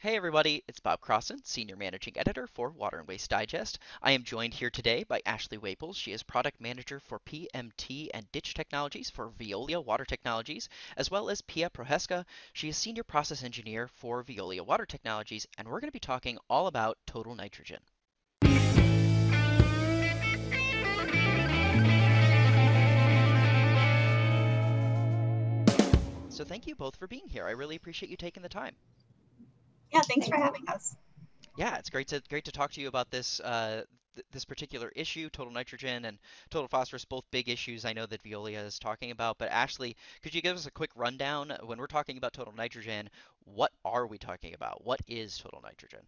Hey everybody, it's Bob Crossen, Senior Managing Editor for Water and Waste Digest. I am joined here today by Ashley Waples. She is Product Manager for PMT and Ditch Technologies for Veolia Water Technologies, as well as Pia Prohaska. She is Senior Process Engineer for Veolia Water Technologies, and we're going to be talking all about total nitrogen. So thank you both for being here. I really appreciate you taking the time. Yeah, thanks for having us. Yeah, it's great to great to talk to you about this uh, th- this particular issue, total nitrogen and total phosphorus, both big issues I know that Veolia is talking about. But Ashley, could you give us a quick rundown when we're talking about total nitrogen? What are we talking about? What is total nitrogen?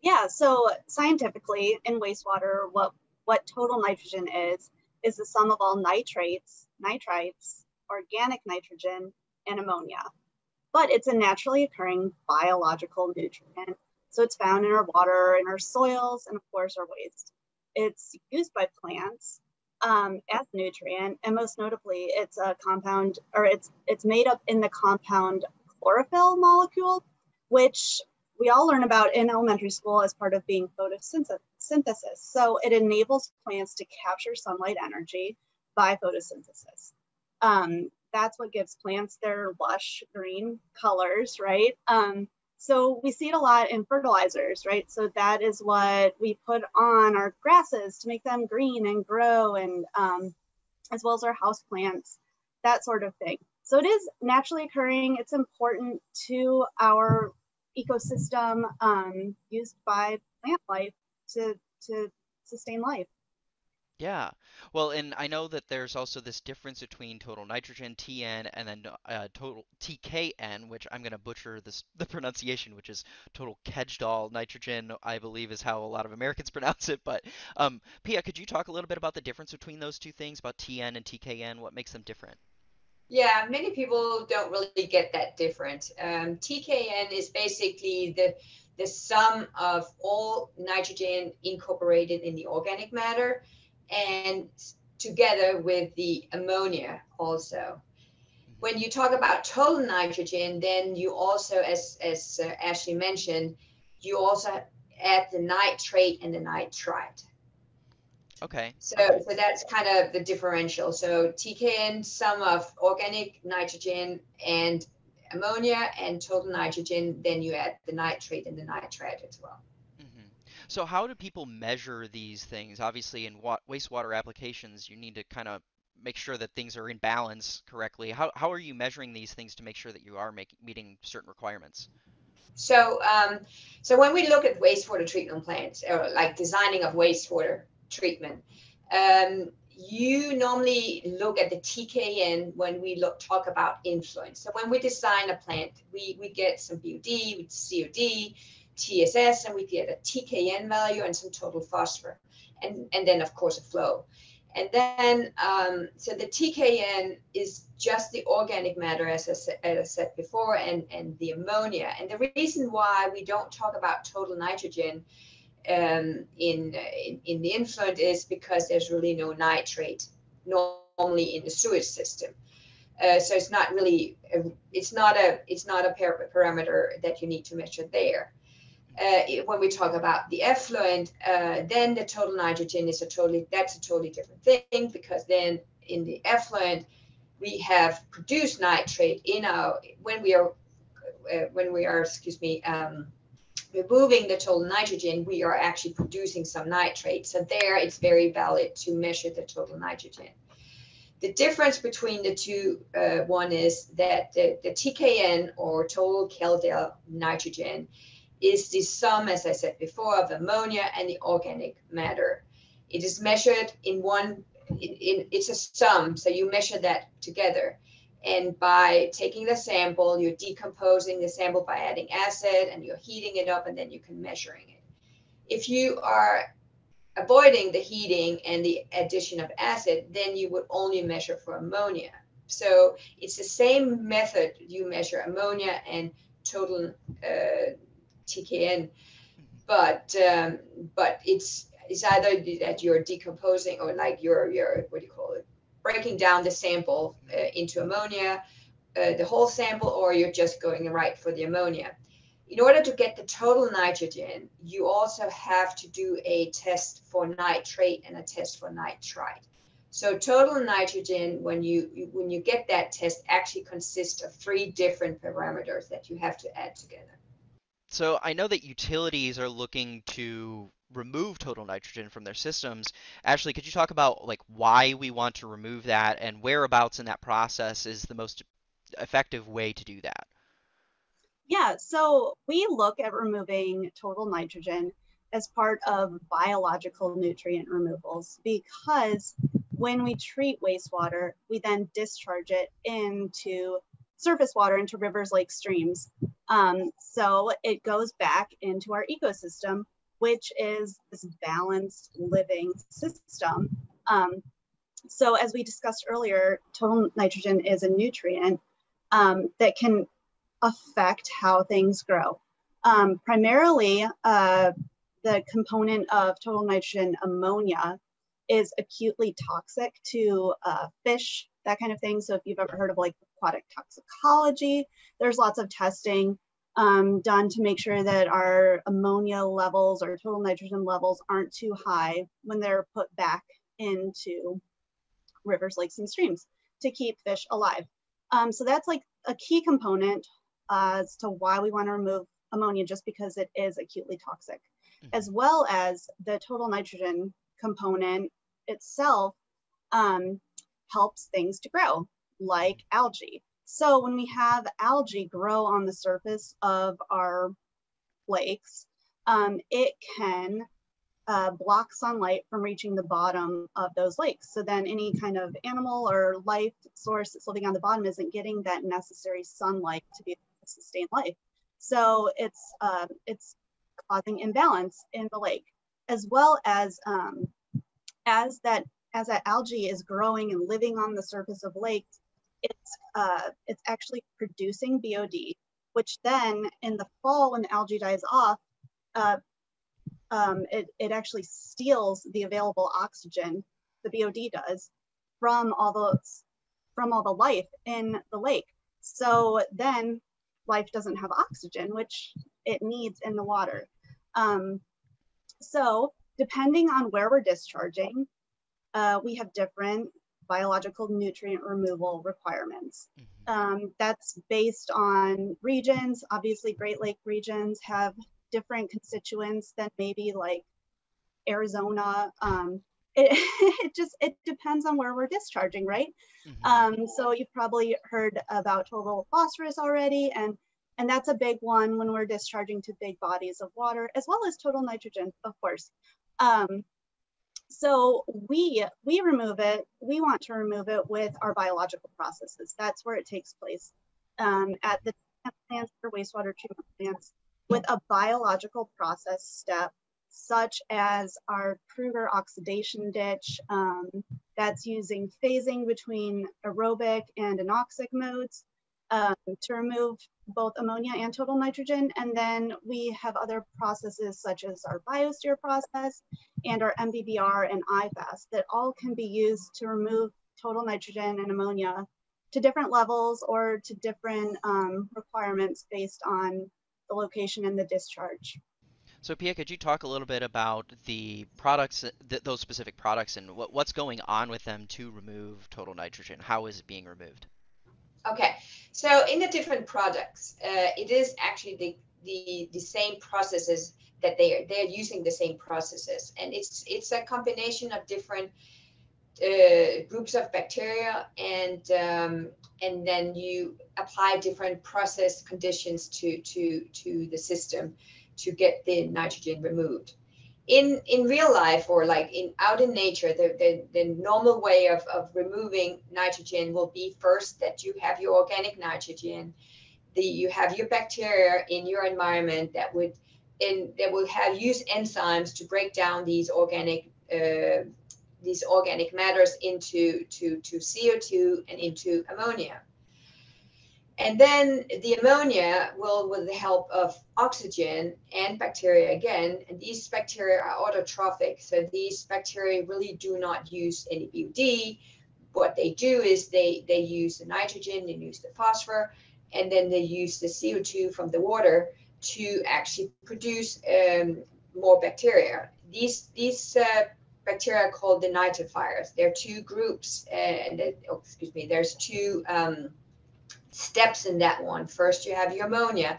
Yeah, so scientifically in wastewater, what what total nitrogen is is the sum of all nitrates, nitrites, organic nitrogen, and ammonia but it's a naturally occurring biological nutrient. So it's found in our water, in our soils, and of course our waste. It's used by plants um, as nutrient, and most notably, it's a compound, or it's it's made up in the compound chlorophyll molecule, which we all learn about in elementary school as part of being photosynthesis. So it enables plants to capture sunlight energy by photosynthesis. Um, that's what gives plants their lush green colors, right? Um, so we see it a lot in fertilizers, right? So that is what we put on our grasses to make them green and grow, and um, as well as our house plants, that sort of thing. So it is naturally occurring. It's important to our ecosystem um, used by plant life to to sustain life. Yeah. Well, and I know that there's also this difference between total nitrogen, TN, and then uh, total TKN, which I'm going to butcher this the pronunciation, which is total Kjeldahl nitrogen, I believe is how a lot of Americans pronounce it. But um, Pia, could you talk a little bit about the difference between those two things, about TN and TKN? What makes them different? Yeah, many people don't really get that different. Um, TKN is basically the the sum of all nitrogen incorporated in the organic matter and together with the ammonia also. When you talk about total nitrogen, then you also, as, as uh, Ashley mentioned, you also add the nitrate and the nitrite. Okay. So, so that's kind of the differential. So TKN, sum of organic nitrogen and ammonia and total nitrogen, then you add the nitrate and the nitrite as well. So how do people measure these things? Obviously, in wa- wastewater applications, you need to kind of make sure that things are in balance correctly. How, how are you measuring these things to make sure that you are making meeting certain requirements? So, um, so when we look at wastewater treatment plants, or like designing of wastewater treatment, um, you normally look at the TKN when we look talk about influent. So when we design a plant, we we get some BOD, COD, TSS and we get a TKN value and some total phosphor. And, and then of course a flow. And then, um, so the TKN is just the organic matter, as I, said, as I said before, and, and the ammonia. And the reason why we don't talk about total nitrogen um, in, in, in the influent is because there's really no nitrate normally in the sewage system. Uh, so it's not really, a, it's not a, it's not a parameter that you need to measure there uh, when we talk about the effluent, uh, then the total nitrogen is a totally that's a totally different thing because then in the effluent we have produced nitrate in our when we are uh, when we are excuse me um, removing the total nitrogen we are actually producing some nitrate. So there it's very valid to measure the total nitrogen. The difference between the two uh, one is that the, the tkn or total Kjeldahl nitrogen is the sum, as I said before, of ammonia and the organic matter. It is measured in one, in, in, it's a sum, so you measure that together. And by taking the sample, you're decomposing the sample by adding acid and you're heating it up and then you can measuring it. If you are avoiding the heating and the addition of acid, then you would only measure for ammonia. So it's the same method you measure ammonia and total uh, TKN, but um, but it's it's either that you're decomposing or like you're you're what do you call it breaking down the sample uh, into ammonia, uh, the whole sample, or you're just going right for the ammonia. in order to get the total nitrogen, you also have to do a test for nitrate and a test for nitrite. So total nitrogen, when you when you get that test, actually consists of three different parameters that you have to add together. So I know that utilities are looking to remove total nitrogen from their systems. Ashley, could you talk about like why we want to remove that and whereabouts in that process is the most effective way to do that? Yeah, so we look at removing total nitrogen as part of biological nutrient removals because when we treat wastewater, we then discharge it into surface water, into rivers, lakes, streams. Um, so it goes back into our ecosystem, which is this balanced living system. Um, so as we discussed earlier, total nitrogen is a nutrient um, that can affect how things grow. Um, primarily, uh, the component of total nitrogen ammonia is acutely toxic to uh, fish, that kind of thing. So if you've ever heard of like aquatic toxicology, there's lots of testing um, done to make sure that our ammonia levels or total nitrogen levels aren't too high when they're put back into rivers, lakes, and streams to keep fish alive. Um, so that's like a key component uh, as to why we want to remove ammonia just because it is acutely toxic, mm-hmm. as well as the total nitrogen component itself um, helps things to grow, like algae. So when we have algae grow on the surface of our lakes, um, it can uh, block sunlight from reaching the bottom of those lakes. So then any kind of animal or life source that's living on the bottom isn't getting that necessary sunlight to be able to sustain life. So it's uh, it's causing imbalance in the lake, as well as um, as that as that algae is growing and living on the surface of lakes, it's uh, it's actually producing BOD, which then in the fall when the algae dies off, uh, um, it, it actually steals the available oxygen, the BOD does, from all the from all the life in the lake. So then life doesn't have oxygen, which it needs in the water. Um, so depending on where we're discharging, uh, we have different biological nutrient removal requirements. Mm-hmm. Um, that's based on regions. Obviously, Great Lake regions have different constituents than maybe like Arizona. Um, it, it just it depends on where we're discharging, right? Mm-hmm. Um, so you've probably heard about total phosphorus already, and and that's a big one when we're discharging to big bodies of water, as well as total nitrogen, of course. Um, so we we remove it. We want to remove it with our biological processes. That's where it takes place um, at the plants or wastewater treatment plants with a biological process step, such as our Kruger oxidation ditch. Um, that's using phasing between aerobic and anoxic modes um, to remove both ammonia and total nitrogen. And then we have other processes such as our BioStyr process and our MBBR and IFAS that all can be used to remove total nitrogen and ammonia to different levels or to different um, requirements based on the location and the discharge. So Pia, could you talk a little bit about the products, th those specific products, and what, what's going on with them to remove total nitrogen? How is it being removed? Okay, so in the different products, uh, it is actually the, the the same processes that they are they're using the same processes, and it's it's a combination of different uh, groups of bacteria, and um, and then you apply different process conditions to to to the system to get the nitrogen removed in in real life or like in out in nature the, the, the normal way of, of removing nitrogen will be first that you have your organic nitrogen the you have your bacteria in your environment that would in that will have use enzymes to break down these organic uh, these organic matters into to to CO2 and into ammonia and then the ammonia will, with the help of oxygen and bacteria again, and these bacteria are autotrophic. So these bacteria really do not use any BOD. What they do is they, they use the nitrogen, they use the phosphor, and then they use the CO2 from the water to actually produce um, more bacteria. These these uh, bacteria are called the nitrifiers. There are two groups, and oh, excuse me, there's two um, steps in that one. First, you have your ammonia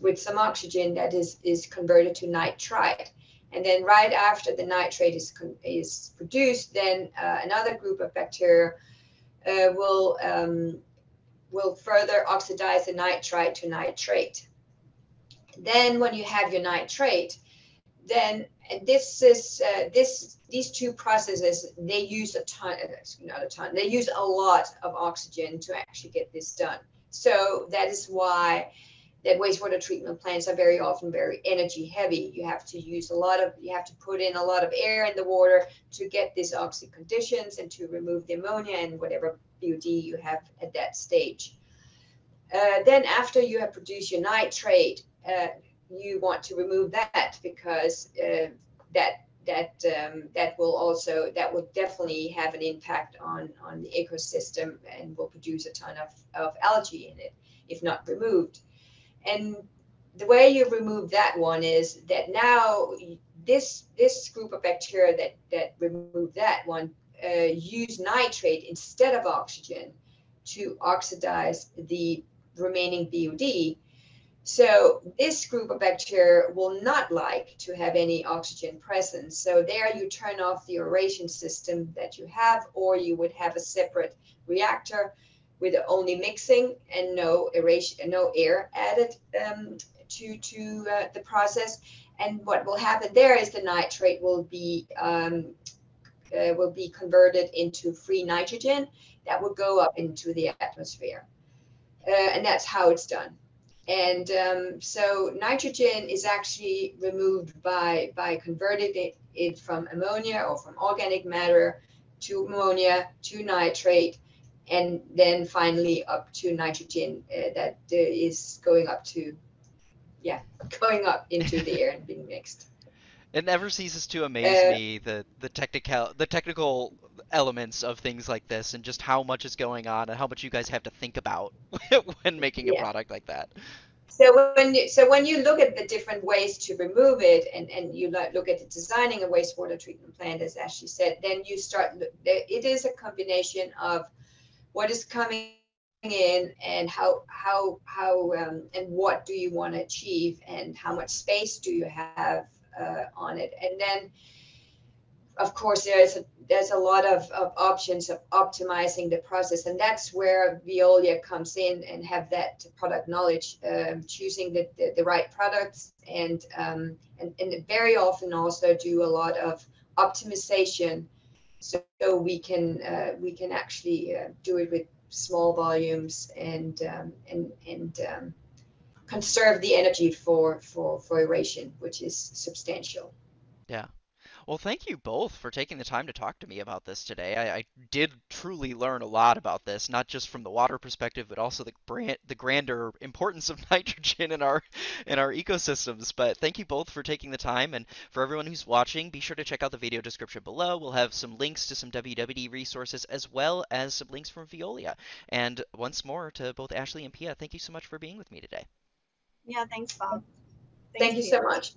with some oxygen that is is converted to nitrite. And then right after the nitrate is, is produced, then uh, another group of bacteria uh, will, um, will further oxidize the nitrite to nitrate. Then when you have your nitrate, then this is uh, this these two processes they use a ton not a ton they use a lot of oxygen to actually get this done so that is why that wastewater treatment plants are very often very energy heavy. You have to use a lot of, you have to put in a lot of air in the water to get these oxy conditions and to remove the ammonia and whatever BOD you have at that stage. Uh, then after you have produced your nitrate, uh, you want to remove that because uh, that that um, that will also that will definitely have an impact on on the ecosystem and will produce a ton of, of algae in it if not removed. And the way you remove that one is that now this this group of bacteria that that remove that one uh, use nitrate instead of oxygen to oxidize the remaining BOD. So this group of bacteria will not like to have any oxygen present. So there you turn off the aeration system that you have, or you would have a separate reactor with only mixing and no aeration, no air added um, to to uh, the process. And what will happen there is the nitrate will be um, uh, will be converted into free nitrogen that will go up into the atmosphere, uh, and that's how it's done. And um, so nitrogen is actually removed by by converting it, it from ammonia or from organic matter to ammonia to nitrate and then finally up to nitrogen uh, that uh, is going up to, yeah, going up into the air and being mixed. It never ceases to amaze uh, me the the technical the technical elements of things like this and just how much is going on and how much you guys have to think about when making yeah. a product like that. So when you, so when you look at the different ways to remove it and, and you look at the designing a wastewater treatment plant, as Ashley said, then you start, it is a combination of what is coming in and how how how um, and what do you want to achieve and how much space do you have uh, on it. And then of course there's a, there's a lot of, of options of optimizing the process. And that's where Veolia comes in and have that product knowledge um, choosing the, the, the, right products and, um, and and very often also do a lot of optimization so we can uh, we can actually uh, do it with small volumes and um, and and um, conserve the energy for for for aeration, which is substantial. Yeah. Well, thank you both for taking the time to talk to me about this today. I, I, did truly learn a lot about this, not just from the water perspective, but also the brand, the grander importance of nitrogen in our in our ecosystems. But thank you both for taking the time, and for everyone who's watching, be sure to check out the video description below. We'll have some links to some WWD resources as well as some links from Veolia. And once more to both Ashley and Pia, thank you so much for being with me today. Yeah, thanks, Bob. Thank you so much.